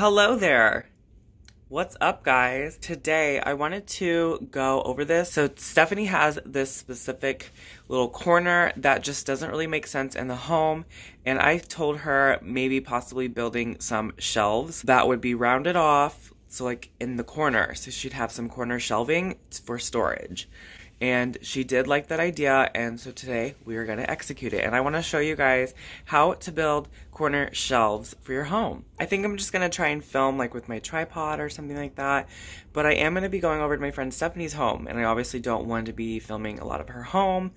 hello there. What's up, guys? Today, I wanted to go over this. So, Stephanie has this specific little corner that just doesn't really make sense in the home. And I told her maybe possibly building some shelves that would be rounded off. So, like in the corner. So, she'd have some corner shelving for storage and she did like that idea and so today we are going to execute it and I want to show you guys how to build corner shelves for your home. I think I'm just going to try and film like with my tripod or something like that but I am going to be going over to my friend Stephanie's home and I obviously don't want to be filming a lot of her home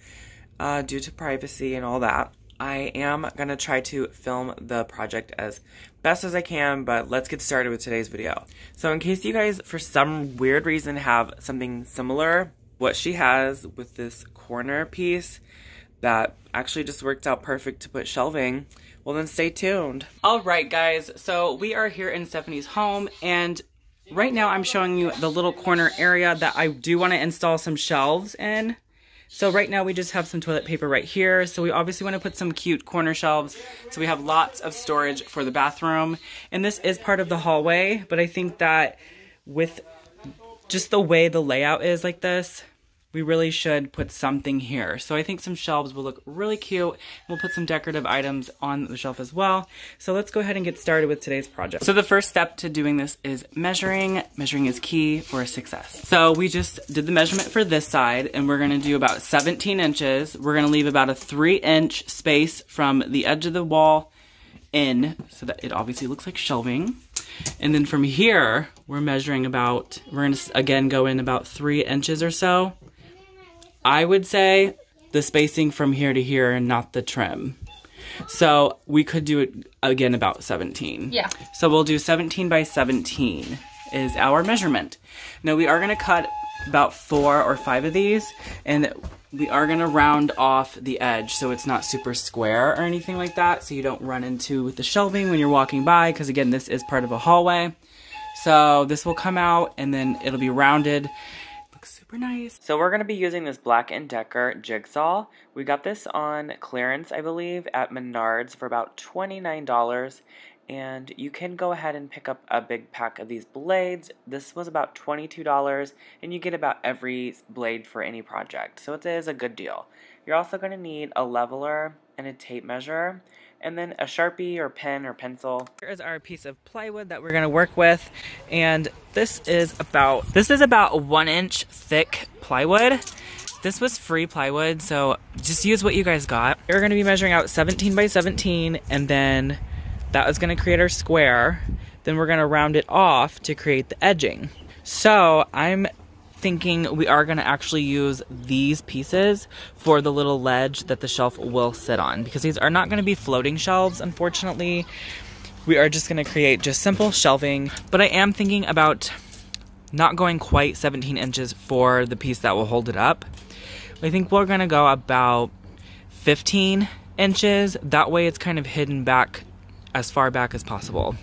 uh, due to privacy and all that. I am going to try to film the project as best as I can, but let's get started with today's video. So in case you guys, for some weird reason, have something similar what she has with this corner piece that actually just worked out perfect to put shelving, well then stay tuned. All right guys, so we are here in Stephanie's home and right now I'm showing you the little corner area that I do want to install some shelves in. So right now we just have some toilet paper right here. So we obviously want to put some cute corner shelves. So we have lots of storage for the bathroom. And this is part of the hallway, but I think that with just the way the layout is like this, we really should put something here. So I think some shelves will look really cute. We'll put some decorative items on the shelf as well. So let's go ahead and get started with today's project. So the first step to doing this is measuring. Measuring is key for success. So we just did the measurement for this side and we're gonna do about 17 inches. We're gonna leave about a three inch space from the edge of the wall in so that it obviously looks like shelving. And then from here, we're measuring about, we're gonna again go in about three inches or so. I would say the spacing from here to here and not the trim. So we could do it again about 17. Yeah. So we'll do 17 by 17 is our measurement. Now we are gonna cut about four or five of these and we are gonna round off the edge so it's not super square or anything like that so you don't run into with the shelving when you're walking by because again this is part of a hallway. So this will come out and then it'll be rounded. Super nice. So we're gonna be using this Black & Decker jigsaw. We got this on clearance I believe at Menards for about $29 and you can go ahead and pick up a big pack of these blades. This was about $22 and you get about every blade for any project, so it is a good deal. You're also going to need a leveler and a tape measure and then a Sharpie or pen or pencil. Here is our piece of plywood that we're to work with and this is about this is about one inch thick plywood. This was free plywood, so just use what you guys got. We're to be measuring out 17 by 17 and then that is to create our square. Then we're to round it off to create the edging. So I'm thinking we are going to actually use these pieces for the little ledge that the shelf will sit on because these are not going to be floating shelves, unfortunately. We are just going to create just simple shelving, but I am thinking about not going quite 17 inches for the piece that will hold it up. I think we're going to go about 15 inches. That way it's kind of hidden back as far back as possible.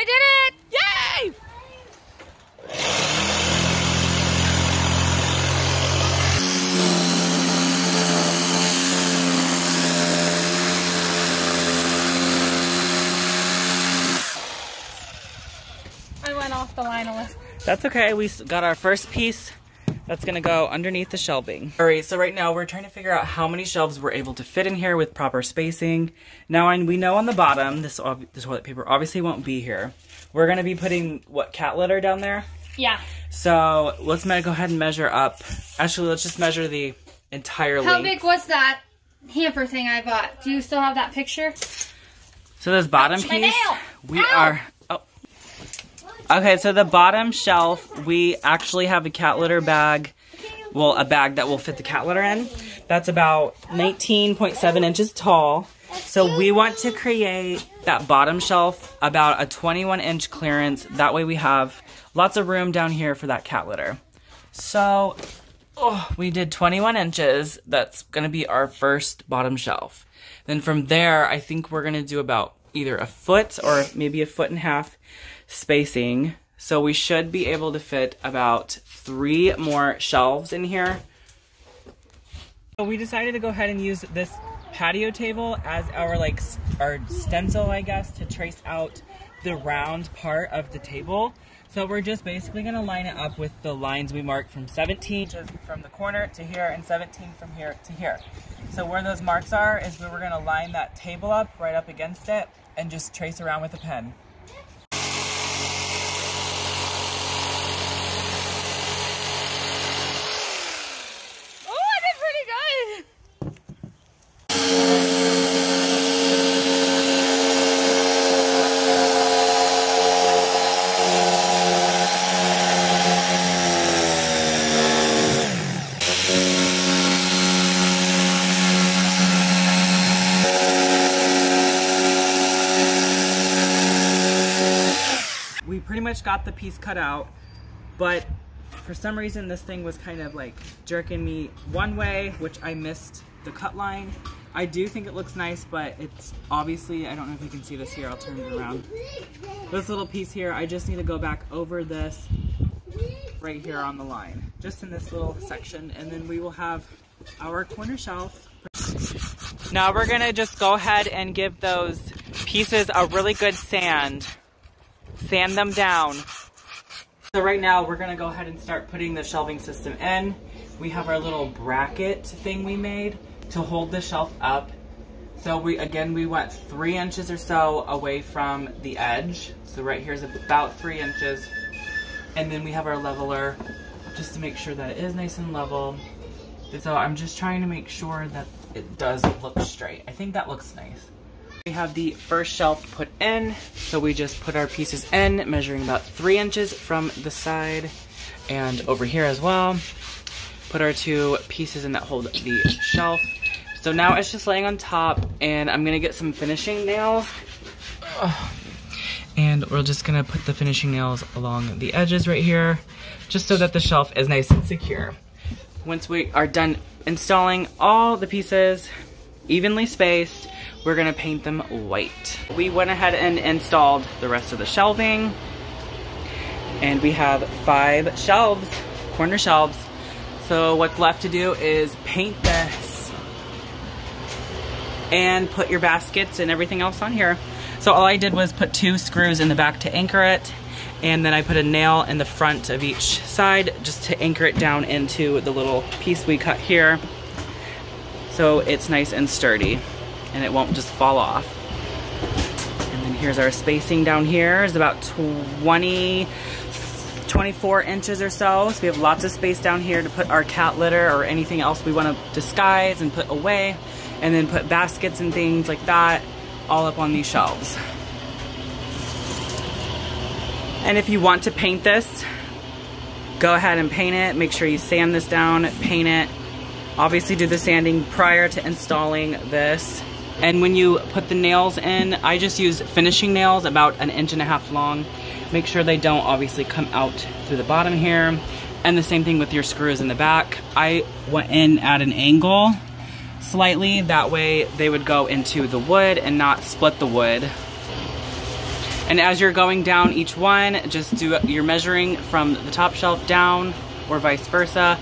I did it! Yay! I went off the line a little. That's okay. We got our first piece that's gonna go underneath the shelving. All right, so right now we're trying to figure out how many shelves we're able to fit in here with proper spacing. Now we know on the bottom, this, this toilet paper obviously won't be here. We're gonna be putting, what, cat litter down there? Yeah. So let's go ahead and measure up. Actually, let's just measure the entire How length. big was that hamper thing I bought? Do you still have that picture? So this bottom Ouch, my piece, nail! we Ow! are. Okay, so the bottom shelf, we actually have a cat litter bag. Well, a bag that will fit the cat litter in. That's about 19.7 inches tall. So we want to create that bottom shelf about a 21 inch clearance. That way we have lots of room down here for that cat litter. So oh, we did 21 inches. That's going to be our first bottom shelf. Then from there, I think we're going to do about either a foot or maybe a foot and a half spacing. So we should be able to fit about three more shelves in here. So we decided to go ahead and use this patio table as our like our stencil, I guess, to trace out the round part of the table. So we're just basically gonna line it up with the lines we marked from 17 from the corner to here and 17 from here to here. So where those marks are is where we're gonna line that table up right up against it and just trace around with a pen. Much got the piece cut out, but for some reason this thing was kind of like jerking me one way, which I missed the cut line. I do think it looks nice, but it's obviously, I don't know if you can see this here, I'll turn it around. This little piece here, I just need to go back over this right here on the line, just in this little section, and then we will have our corner shelf. Now we're gonna just go ahead and give those pieces a really good sand sand them down. So right now we're gonna go ahead and start putting the shelving system in. We have our little bracket thing we made to hold the shelf up. So we again, we went three inches or so away from the edge. So right here is about three inches. And then we have our leveler just to make sure that it is nice and level. So I'm just trying to make sure that it does look straight. I think that looks nice. We have the first shelf put in, so we just put our pieces in, measuring about three inches from the side and over here as well. Put our two pieces in that hold the shelf. So now it's just laying on top and I'm gonna get some finishing nails. And we're just gonna put the finishing nails along the edges right here, just so that the shelf is nice and secure. Once we are done installing all the pieces, evenly spaced, we're gonna paint them white. We went ahead and installed the rest of the shelving and we have five shelves, corner shelves. So what's left to do is paint this and put your baskets and everything else on here. So all I did was put two screws in the back to anchor it and then I put a nail in the front of each side just to anchor it down into the little piece we cut here so it's nice and sturdy and it won't just fall off. And then here's our spacing down here is about 20, 24 inches or so. So we have lots of space down here to put our cat litter or anything else we want to disguise and put away. And then put baskets and things like that all up on these shelves. And if you want to paint this, go ahead and paint it. Make sure you sand this down, paint it. Obviously do the sanding prior to installing this. And when you put the nails in, I just use finishing nails about an inch and a half long. Make sure they don't obviously come out through the bottom here. And the same thing with your screws in the back. I went in at an angle slightly. That way they would go into the wood and not split the wood. And as you're going down each one, just do your measuring from the top shelf down or vice versa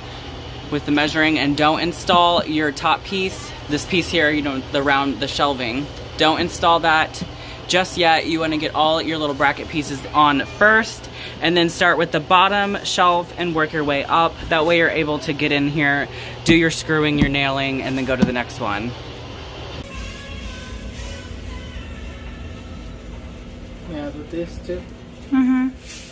with the measuring and don't install your top piece this piece here, you know, the round, the shelving. Don't install that just yet. You wanna get all your little bracket pieces on first and then start with the bottom shelf and work your way up. That way you're able to get in here, do your screwing, your nailing, and then go to the next one. Yeah, with this too? Mm-hmm.